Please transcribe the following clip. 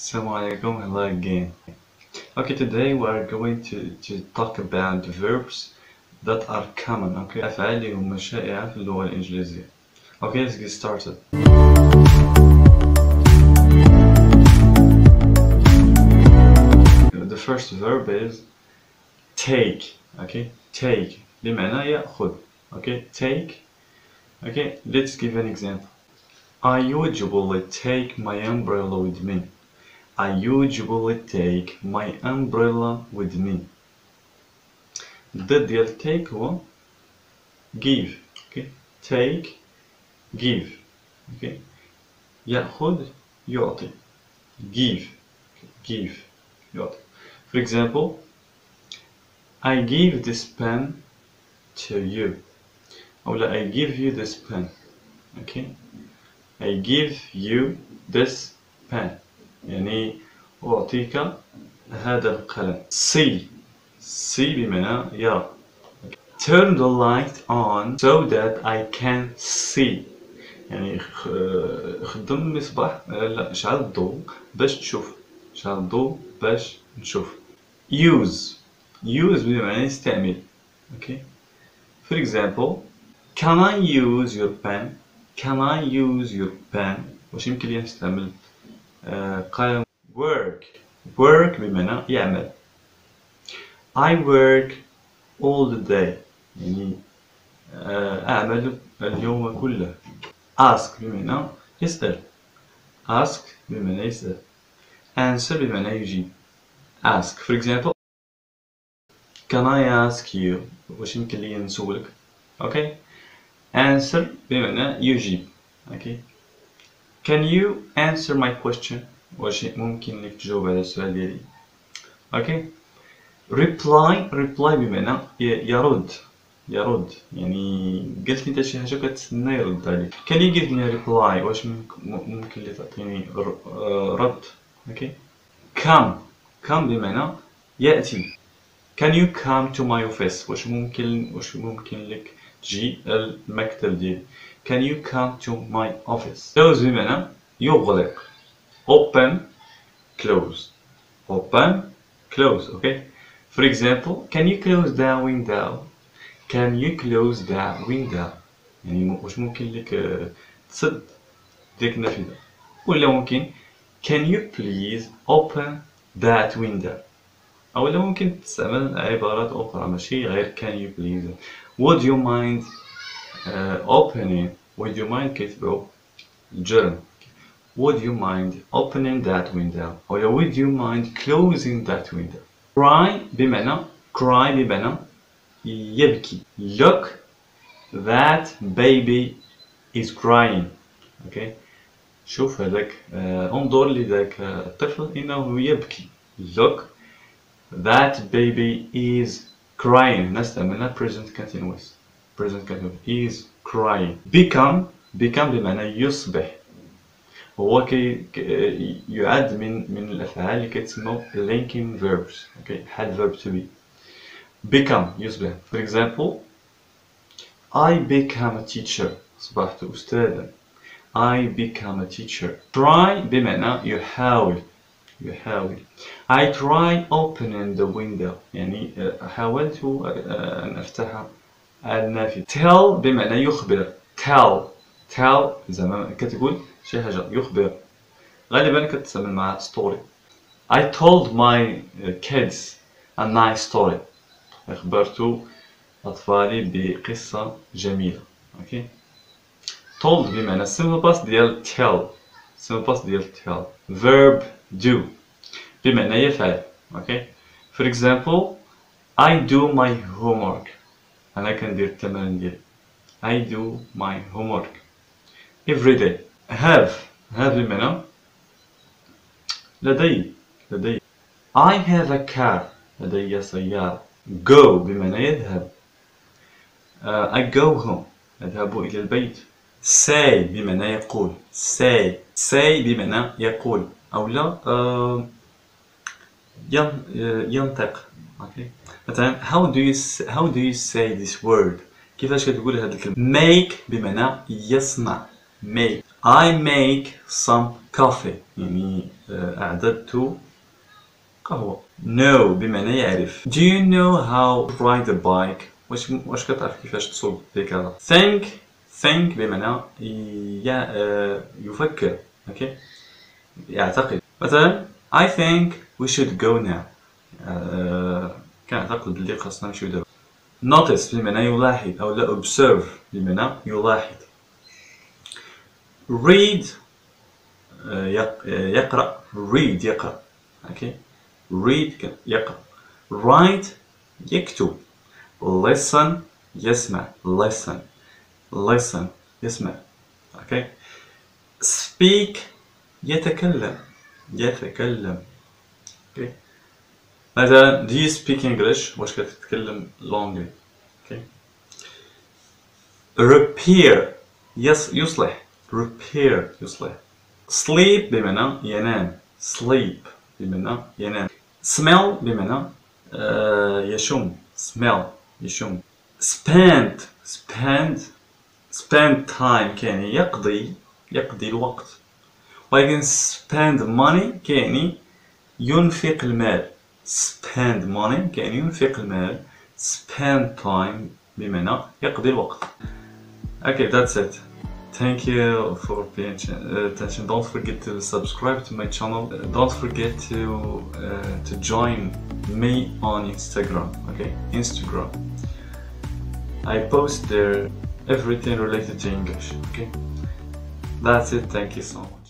Assalamu alaikum, hello again. Okay, today we are going to, to talk about verbs that are common, okay? أفعال اللي هم شائعة في اللغة الإنجليزية. Okay, let's get started. The first verb is take, okay? Take بمعنى يأخذ, okay? Take, okay? Let's give an example. I usually take my umbrella with me. I usually take my umbrella with me. ضد ديال take هو give okay take give okay يأخذ يعطي give give يعطي for example I give this pen to you أو لا I give you this pen okay I give you this pen يعني أعطيك هذا القلم. See see بمعنى يرى turn the light on so that I can see. يعني خدم المصباح. لا شعل الضوء باش تشوف. شعل الضوء باش نشوف. Use. Use بمعنى يستعمل. Okay for example can I use your pen? Can I use your pen? واش يمكن لي نستعمل؟ آه، قلم work work بمعنى يعمل I work all the day يعني آه، أعمل اليوم كله ask بمعنى يسأل ask بمعنى يسأل answer بمعنى يجيب ask for example can I ask you واش يمكن لي نسولك okay answer بمعنى يجيب okay Can you answer my question? واش ممكن لك تجاوب على السؤال ديالي. Okay. Reply reply بمعنى يرد. يرد. يعني قلت لي أنت شي حاجة كتسنى يرد عليك. Can you give me a reply? واش ممكن لي تعطيني آه، رد؟ أوكي come. Come بمعنى يأتي. Can you come to my office? واش ممكن واش ممكن لك تجي المكتب ديالي can you come to my office close بمعنى يغلق open close open close okay for example can you close the window can you close the window يعني م- واش ممكن لك آه، تسد ديك النافذة ولا ممكن can you please open that window أو لا ممكن تستعمل عبارات أخرى ماشي غير can you please would you mind uh, opening would you mind كيتبعو الجرم would you mind opening that window أو لا would you mind closing that window cry بمعنى cry بمعنى يبكي look that baby is crying okay شوف هذاك آه، انظر لذاك آه، الطفل إنه يبكي look that baby is crying نستعملنا present continuous present continuous is crying become become بمعنى يصبح هو كي ك- يعد من من الافعال اللي كتسمى linking verbs okay بحال verb to be become يصبح for example I become a teacher أصبحت أستاذا I become a teacher try بمعنى يحاول يحاول I try opening the window. يعني آه، حاولت آه، أن أفتح النافذة tell بمعنى يخبر. Tell. Tell زعما كتقول شي حاجة يخبر. غالبا كتستعمل مع story. I told my kids a nice story. أخبرت أطفالي بقصة جميلة. أوكي؟ Told بمعنى simple past ديال tell. simple past ديال tell. Verb do بمعنى يفعل أوكي for example I do my homework أنا كندير التمارين ديالي I do my homework every day have have بمعنى لدي لدي I have a car لدي سيارة go بمعنى يذهب uh, I go home أذهب إلى البيت say بمعنى يقول. say say بمعنى يقول. أو لا uh, ين- ينطق. okay. مثلا how do you how do you say this word كيفاش كتقول هذه الكلمة؟ make بمعنى يصنع. make. I make some coffee. يعني آه، أعددت قهوة. know بمعنى يعرف. Do you know how to ride a bike واش واش كتعرف كيفاش تسوق ديكالا think think بمعنى يفكر أوكي يعتقد مثلا I think we should go now. كنعتقد بلي خاصنا نمشيو دابا notice بمعنى يلاحظ أو لا observe بمعنى يلاحظ read آه، يق- آه، يقرأ read يقرأ أوكي read يقرأ write يكتب listen يسمع listen. Listen. يسمع أوكي speak. يتكلم. يتكلم. أوكي مثلا do you speak English? واش كتتكلم لونجلي؟ أوكي repair. يص يصلح. Repair. يصلح. Sleep بمعنى ينام. Sleep بمعنى ينام. Smell بمعنى آه يشم. Smell يشم. Spend. Spend spend time كيعني يقضي يقضي الوقت ولكن spend money كيعني ينفق المال spend money كيعني ينفق المال spend time بمعنى يقضي الوقت Okay, that's it. Thank you for paying uh, attention. Don't forget to subscribe to my channel. Uh, Don't forget to uh, to join me on Instagram. Okay, Instagram. I post there everything related to English. Okay, that's it. Thank you so much.